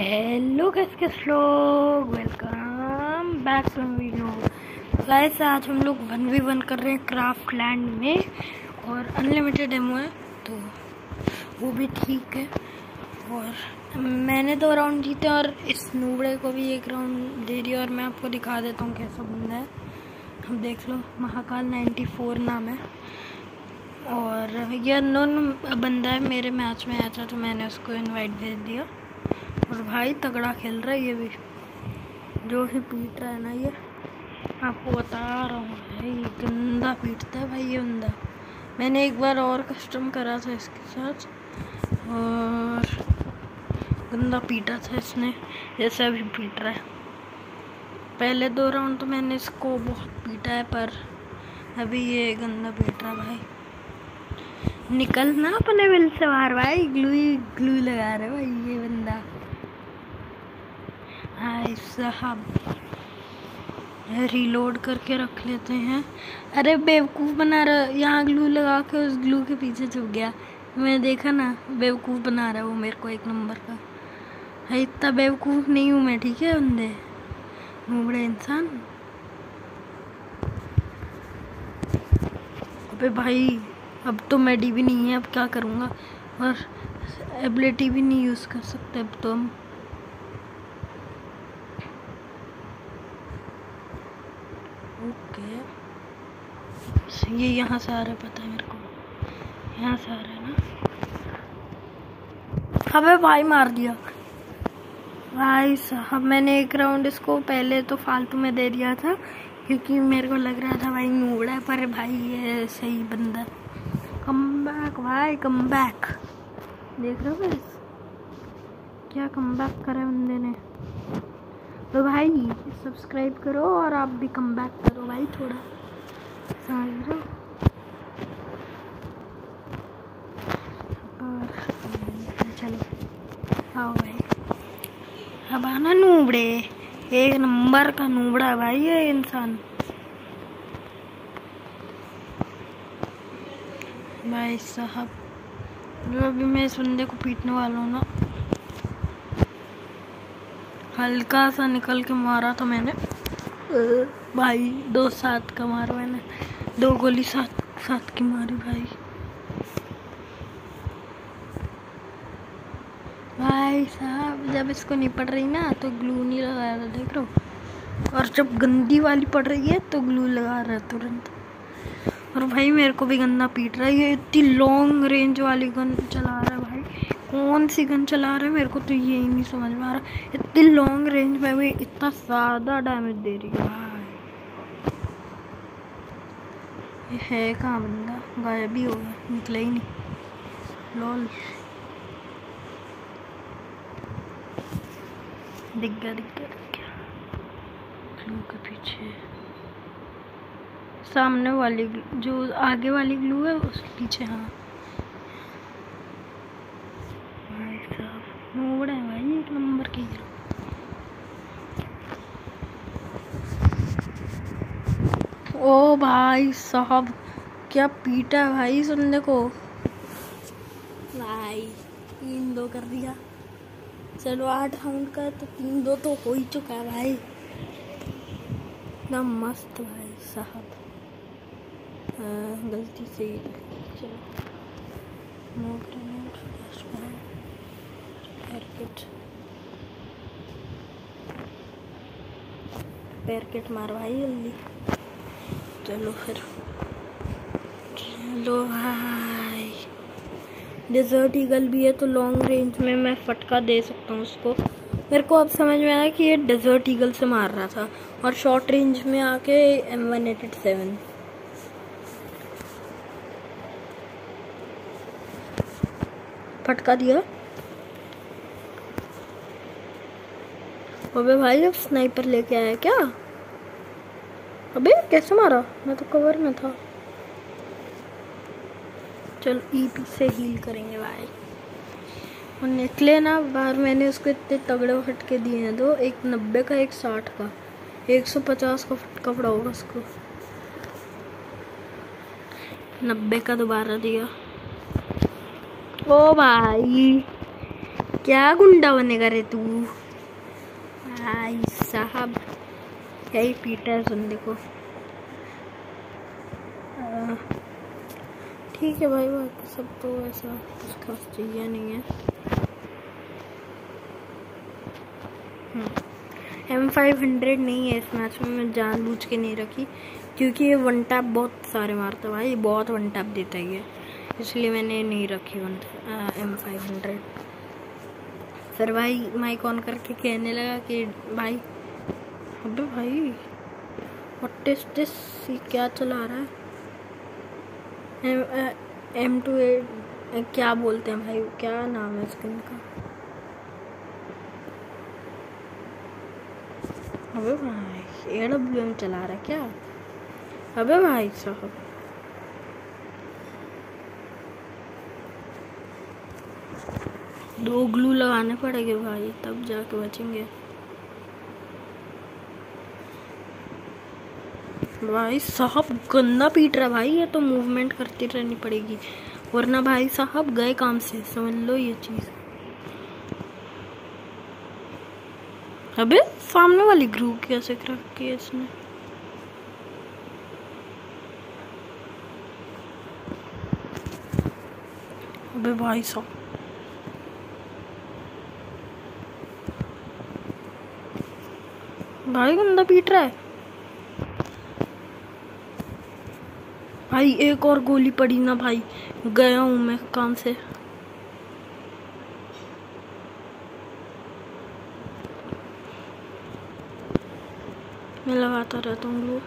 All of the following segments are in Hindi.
हेलो कैसे लोग? Welcome back to video guys आज हम लोग वन वी वन कर रहे हैं क्राफ्ट लैंड में और अनलिमिटेड एमओ है तो वो भी ठीक है। और मैंने दो राउंड जीते और इस नूबड़े को भी एक राउंड दे दिया और मैं आपको दिखा देता हूँ कैसा बंदा है। हम देख लो, महाकाल 94 नाम है। और यह अननोन बंदा है, मेरे मैच में आया था तो मैंने उसको इनवाइट भेज दिया। और भाई तगड़ा खेल रहा है ये भी। जो ही पीट रहा है ना ये। आपको बता रहा हूँ भाई, गंदा पीटता है भाई ये बंदा। मैंने एक बार और कस्टम करा था इसके साथ, और गंदा पीटा था इसने। जैसे अभी पीट रहा है। पहले दो राउंड तो मैंने इसको बहुत पीटा है, पर अभी ये गंदा पीट रहा भाई। निकलना अपने बिल से बाहर भाई, ग्लू ग्लू लगा रहे भाई ये बंदा। हाय साहब रीलोड करके रख लेते हैं। अरे, बेवकूफ़ बना रहा यहाँ ग्लू लगा के उस ग्लू के पीछे छुप गया। मैं देखा ना, बेवकूफ़ बना रहा है वो मेरे को एक नंबर का। है, इतना बेवकूफ़ नहीं हूँ मैं, ठीक है, बंदे? बड़े इंसान। अबे भाई, अब तो मेडी भी नहीं है, अब क्या करूँगा? और एबिलिटी भी नहीं यूज़ कर सकते अब तो हम। ये यहाँ से आ रहा है, पता है मेरे को। यहाँ से आ रहा है ना? अबे भाई मार दिया। भाई साहब, मैंने एक राउंड इसको पहले तो फालतू में दे दिया था, क्योंकि मेरे को लग रहा था भाई नूबड़ा है, पर भाई ये सही बंदा कम बैक भाई कम बैक देख रहे हो बस? क्या कम बैक करे बंदे ने? तो भाई सब्सक्राइब करो और आप भी कम बैक करो भाई थोड़ा। चलो अब आना नूबड़े। एक नंबर का नूबड़ा भाई ये इंसान। भाई साहब, जो अभी मैं इस बंदे को पीटने वाला हूँ ना, हल्का सा निकल के मारा था मैंने। भाई, दो सात का मारा मैंने। दो गोली सात सात की मारी भाई। भाई साहब, जब इसको नहीं पड़ रही ना तो ग्लू नहीं लगाया था देख लो और जब गंदी वाली पड़ रही है तो ग्लू लगा रहा है तुरंत। और भाई, मेरे को भी गंदा पीट रहा है। ये इतनी लॉन्ग रेंज वाली गन चला रहा है भाई। कौन सी गन चला रहा है? मेरे को तो ये ही नहीं समझ में आ रहा। इतनी लॉन्ग रेंज में भी इतना ज़्यादा डैमेज दे रही है ये है कहाँ बंदा गायब ही हो गया, निकला ही नहीं। लॉल। दिख गया दिख गया दिख गया। ग्लू के पीछे। सामने वाली जो आगे वाली ग्लू है, उसके पीछे हाँ। नोबड़ा है भाई एक नंबर की ओ भाई साहब, क्या पीटा है भाई सुनने को? भाई, तीन दो कर दिया। चलो आठ राउंड का तो तीन दो तो हो ही चुका है भाई। एकदम मस्त भाई साहब। गलती से चलो। नो पैरकेट। पैरकेट मार भाई जल्दी। चलो फिर। चलो भाई। डिजर्ट ईगल भी है तो लॉन्ग रेंज में मैं फटका दे सकता हूँ उसको। मेरे को अब समझ में आया कि ये डिजर्ट ईगल से मार रहा था और शॉर्ट रेंज में आके एम वन एट सेवन फटका दिया। अबे भाई, अब स्नाइपर लेके आया क्या? अबे, कैसे मारा? मैं तो कवर में था। चलो ईपी से हील करेंगे भाई और निकले ना, बाहर मैंने उसको इतने तगड़े फटके दिए हैं दो एक नब्बे का, एक साठ का, एक सौ पचास का फटका पड़ा होगा उसको। नब्बे का दोबारा दिया। ओ भाई, क्या गुंडा बनेगा रे तू? भाई साहब। यही पीटा है देखो ठीक है भाई बाकी सब तो ऐसा कुछ खास चाहिए नहीं है। एम फाइव हंड्रेड नहीं है इस मैच में, मैं जानबूझ के नहीं रखी, क्योंकि ये वन टैप बहुत सारे मारता है भाई बहुत वन टैप देता है ये। इसलिए मैंने नहीं रखी वन एम फाइव हंड्रेड फिर भाई माइक ऑन करके कहने लगा कि भाई अबे भाई व्हाट इज़ दिस क्या चला रहा है? एम टू ए क्या बोलते हैं भाई? क्या नाम है स्किन का? अबे भाई ए डब्ल्यू एम चला रहा है क्या? अबे भाई साहब। दो ग्लू लगाने पड़ेंगे भाई, तब जाके बचेंगे। भाई साहब गंदा पीट रहा भाई, ये तो मूवमेंट करती रहनी पड़ेगी। वरना भाई साहब, गए काम से, समझ लो ये चीज़। अबे, सामने वाली ग्रू कैसे क्रैक की इसने? अबे भाई साहब। भाई गंदा पीट रहा है? भाई, एक और गोली पड़ी ना भाई। गया हूँ मैं काम से। मैं लगाता रहता हूँ ग्लू।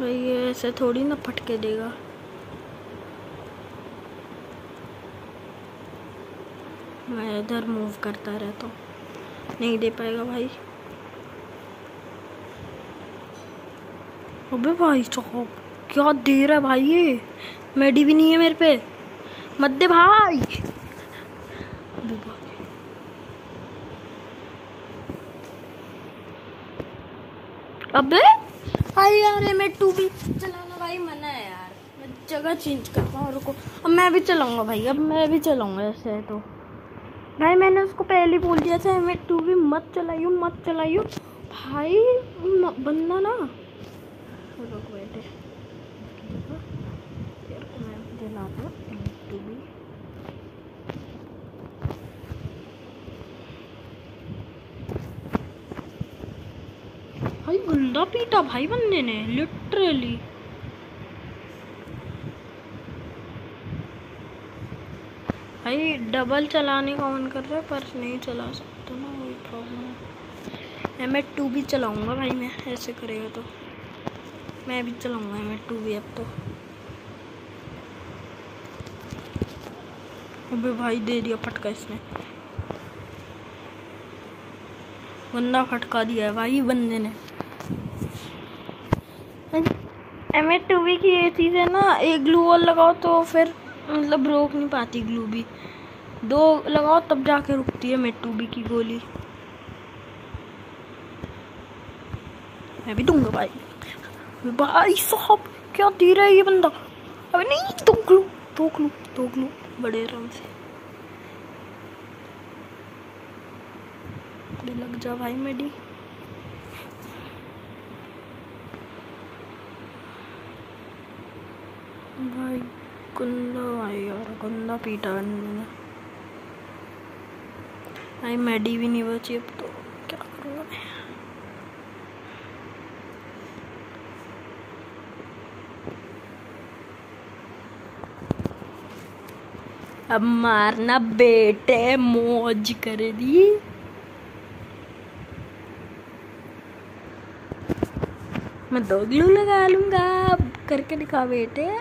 भाई, ये ऐसे थोड़ी ना फटके देगा। मैं इधर मूव करता रहता हूँ। नहीं दे पाएगा भाई। अबे भाई साहब क्या दे रहा है भाई ये। मेडी भी नहीं है मेरे पे। मत दे भाई। अबे भाई यार मैं टू भी चलाना भाई मना है यार। मैं जगह चेंज करता हूँ, रुको। अब मैं भी चलाऊँगा भाई, अब मैं भी चलाऊँगा ऐसे तो। भाई, मैंने उसको पहले बोल दिया था मैं टू भी मत चलाइयो मत चलाइयो। भाई बंदा ना। रुक, बैठे। भाई, गंदा पीटा भाई बंदे ने लिटरली भाई डबल चलाने का मन कर रहा है, पर नहीं चला सकता ना, वही प्रॉब्लम है। एम एट टू भी चलाऊँगा भाई, मैं, ऐसे करेगा तो। मैं भी चलाऊँगा एट टू भी अब तो। अबे भाई, दे दिया फटका इसने। बंदा फटका दिया है भाई, बंदे ने। एम ए टू वी की ये चीज़ है ना, एक ग्लू वॉल लगाओ तो फिर मतलब रोक नहीं पाती ग्लू भी। दो लगाओ, तब जाके रुकती है मेट टू बी की गोली। मैं भी दूँगा भाई। भाई साहब, क्या दे रहा है ये बंदा? अबे नहीं दो ग्लू दो ग्लू दो ग्लू बड़े आराम से। लग जा भाई मेडी। भाई गंदा भाई यार गंदा पीटा मैंने भाई मेडी भी नहीं बची अब तो। क्या करूँगा मैं अब मारना बेटे, मौज कर दी। मैं दो लगा लूँगा। करके दिखा बेटे।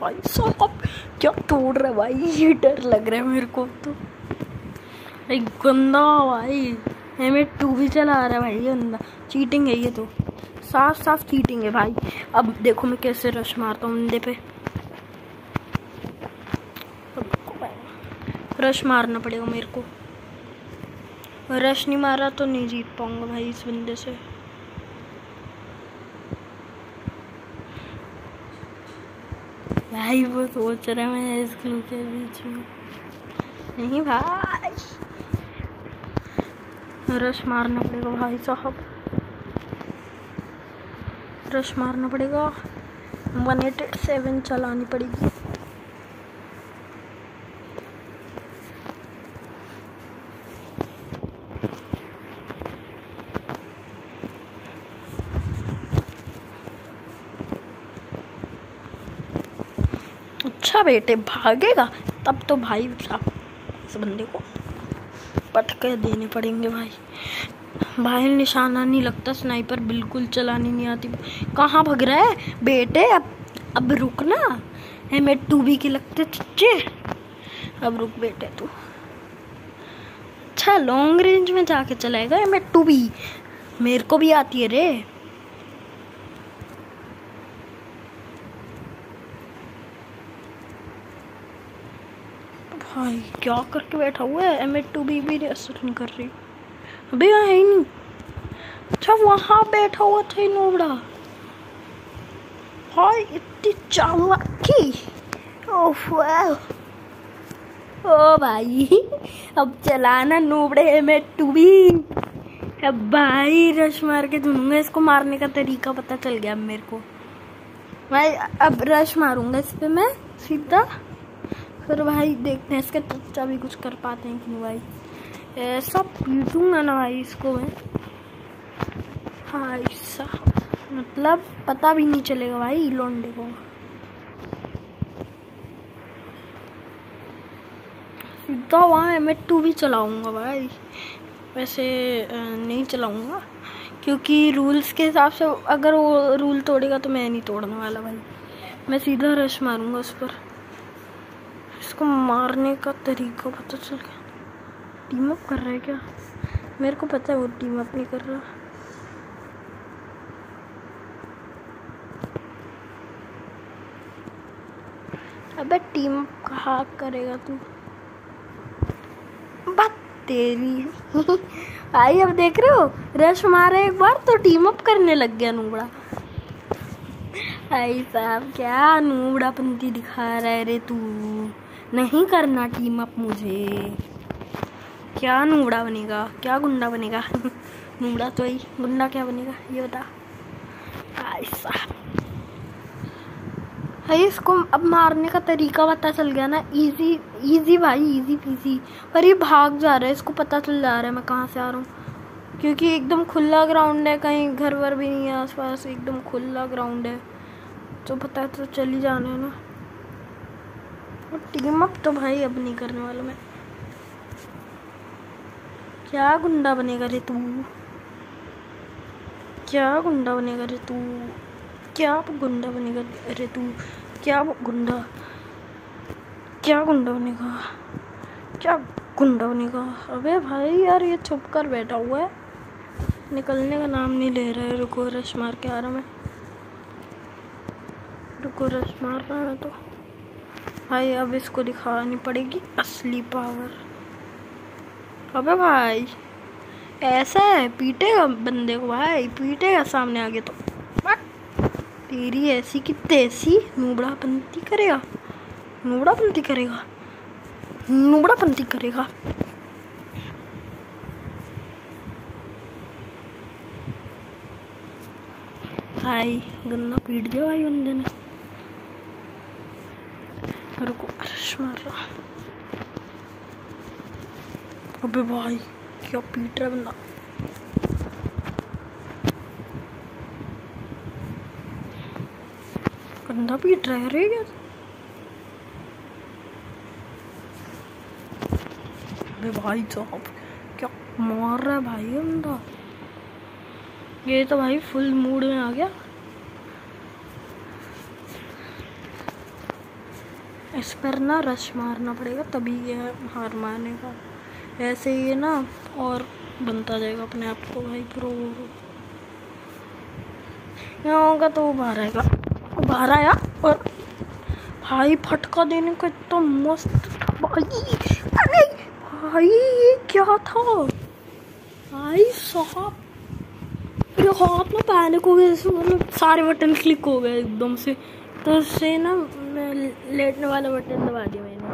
भाई साहब, क्या तोड़ रहा भाई? ये डर लग रहा है मेरे को तो। भाई, गंदा भाई एम टू भी चला रहा है भाई, गंदा। चीटिंग है ये तो। साफ़ साफ़ चीटिंग है भाई। अब देखो मैं कैसे रश मारता हूँ बंदे पे। रश मारना पड़ेगा मेरे को। रश नहीं मारा तो नहीं जीत पाऊँगा भाई इस बंदे से। भाई वो सोच रहे मैं इस ग्लू के बीच में। नहीं भाई। रश मारना पड़ेगा भाई साहब। रश मारना पड़ेगा। वन एट सेवन चलानी पड़ेगी। अच्छा बेटे, भागेगा? तब तो भाई साहब, इस बंदे को पटके देने पड़ेंगे भाई। भाई निशाना नहीं लगता स्नाइपर बिल्कुल चलानी नहीं आती। कहाँ भग रहा है? बेटे, अब अब रुक ना। एम एट टू बी के लगते चच्चे अब रुक बेटे तू। अच्छा लॉन्ग रेंज में जाके चलाएगा एम एट टू बी मेरे को भी आती है रे। भाई, क्या करके बैठा हुआ है? एम एट टू बी भी रेस्ट कर रही। अभी यहाँ है नहीं। अच्छा वहाँ बैठा हुआ था नोबड़ा। भाई इतनी चालाकी। ओफ ओ भाई, अब चलाना नोबड़े एट टू बी अब भाई रश मार के ढूंढूँगा इसको मारने का तरीका पता चल गया अब मेरे को। भाई, अब रश मारूँगा इस पे मैं, सीधा। फिर भाई देखते हैं इसके चच्चा भी कुछ कर पाते हैं कि नहीं भाई। ऐसा पीटूँगा ना भाई इसको मैं। हाँ ऐसा। मतलब पता भी नहीं चलेगा भाई लोंडे को। सीधा वहाँ एम टू भी चलाऊँगा भाई। वैसे नहीं चलाऊँगा। क्योंकि रूल्स के हिसाब से अगर वो रूल तोड़ेगा तो मैं नहीं तोड़ने वाला भाई। मैं सीधा रश मारूँगा उस पर। इसको मारने का तरीका पता चल गया। टीम अप कर रहा है क्या? मेरे को पता है वो टीम अप नहीं कर रहा। अबे टीम कहाँ करेगा तू? बात तेरी आई, अब देख रहे हो? रश मारे एक बार तो टीम अप करने लग गया नूबड़ा। आई साहब, क्या नूबड़ा पंती दिखा रहा है रे तू? नहीं करना टीम अप मुझे। क्या नूबड़ा बनेगा? क्या गुंडा बनेगा? नूबड़ा तो ही। गुंडा क्या बनेगा? ये बता। ऐसा भाई, इसको अब मारने का तरीका पता चल गया ना। इजी इजी भाई इजी पीजी पर ये भाग जा रहा है। इसको पता चल जा रहा है मैं कहाँ से आ रहा हूँ। क्योंकि एकदम खुला ग्राउंड है। कहीं घर वर भी नहीं है आसपास। एकदम खुला ग्राउंड है। तो पता है तो चल ही जाना है ना। टीम अप तो भाई अब नहीं करने वाला मैं। क्या गुंडा बनेगा रे तू? क्या गुंडा बनेगा रे तू? क्या गुंडा बनेगा रे तू? क्या गुंडा? क्या गुंडा बनेगा? क्या गुंडा बनेगा? अबे भाई यार, ये छुप कर बैठा हुआ है। निकलने का नाम नहीं ले रहा है। रुको, रश मार के आ रहा मैं। रुको, रश मार रहा है तो। भाई, अब इसको दिखानी पड़ेगी असली पावर अबे भाई, ऐसा है पीटेगा बंदे को भाई पीटेगा सामने आगे तो। तेरी ऐसी की तैसी नूबड़ा पंती करेगा? नूबड़ा पंती करेगा? नूबड़ा पंती करेगा? भाई, गन्ना पीट दिया भाई बंदे ने। रुको रहा। अबे भाई, क्या पीट रहा बंदा? बंदा पीट रहा है रे क्या? अबे भाई साहब क्या मार रहा है भाई बंदा? ये तो भाई फुल मूड में आ गया। इस पर ना रश मारना पड़ेगा, तभी ये हार मानेगा। ऐसे ही है ना, और बनता जाएगा अपने आप को भाई प्रो यहाँ होगा तो बाहर आएगा। बाहर आया और भाई फटका देने का इतना मस्त भाई। अरे भाई, ये क्या था? भाई साहब मेरे हाथ में पैनिक हो गया जैसे मतलब सारे बटन क्लिक हो गए एकदम से। तो उससे ना मैं लेटने वाला बटन दबा दिया मैंने।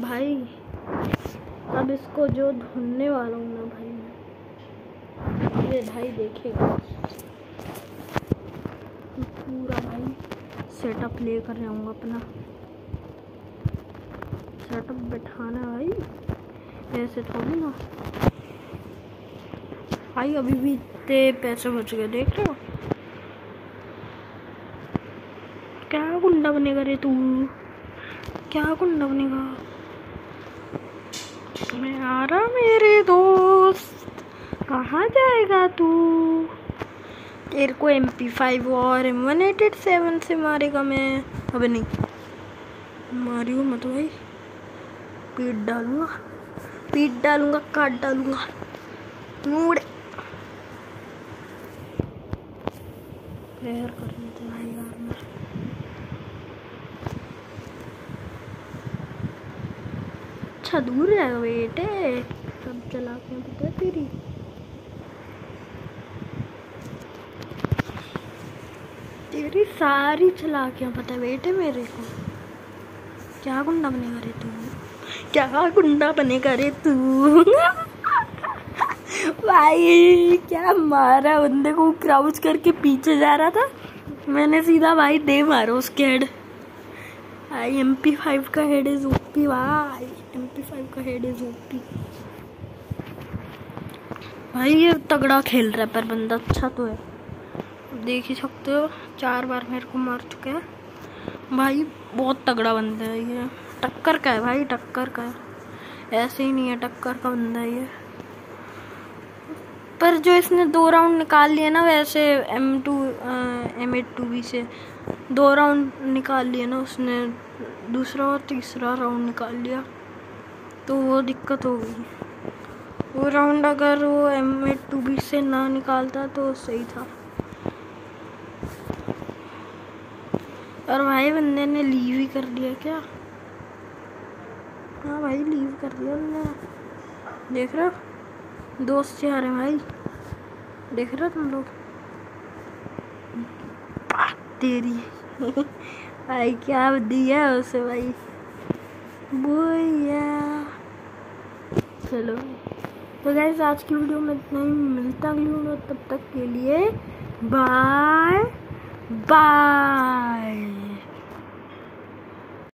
भाई अब इसको जो ढूँढने वाला हूँ ना भाई मैं, ये भाई देखेगा। पूरा भाई सेटअप लेकर जाऊँगा अपना। सेटअप बैठाना भाई। ऐसे थोड़ी ना। भाई, अभी भी इतने पैसे बच गए देख रहे हो? क्या गुंडा बनेगा रे तू? क्या गुंडा बनेगा? मैं आ रहा मेरे दोस्त। कहाँ जाएगा तू? तेरे को एम पी फाइव और M one eight eight seven से मारेगा मैं। अबे नहीं, मारियो मत भाई। पीट डालूँगा पीट डालूँगा, काट डालूँगा। मुड़े। प्रेयर कर लेते भाई यार मैं अच्छा दूर जाएगा बेटे। सब चला के पता तेरी। तेरी सारी चला के पता है बेटे मेरे को। क्या गुंडा बनेगा रे तू? क्या गुंडा बनेगा रे तू? भाई, क्या मारा बंदे को? क्राउच करके पीछे जा रहा था। मैंने सीधा भाई दे मारो उसके head I M P five का हेड इज़ ओपी भाई। एम फाइव का हेड इज़ ओपी भाई, ये तगड़ा खेल रहा है पर बंदा अच्छा तो है। देख ही सकते हो, चार बार मेरे को मार चुका है। भाई, बहुत तगड़ा बंदा है ये। टक्कर का है भाई, टक्कर का है। ऐसे ही नहीं है, टक्कर का बंदा ये पर जो इसने दो राउंड निकाल लिए ना, वैसे M two M eight two B से, दो राउंड निकाल लिए ना उसने, दूसरा और तीसरा राउंड निकाल लिया। तो वो दिक्कत हो गई। वो राउंड अगर वो एम एट टू बी से ना निकालता तो सही था। और भाई बंदे ने लीव ही कर दिया क्या? हाँ भाई लीव कर दिया उन्होंने देख रहे हो? दोस्त से आ रहे भाई। देख रहे हो तुम लोग? तेरी। भाई क्या दिया उसे भाई। बोया चलो। तो गैस आज की वीडियो में इतना ही। मिलता अगली वीडियो तब तक के लिए बाय बाय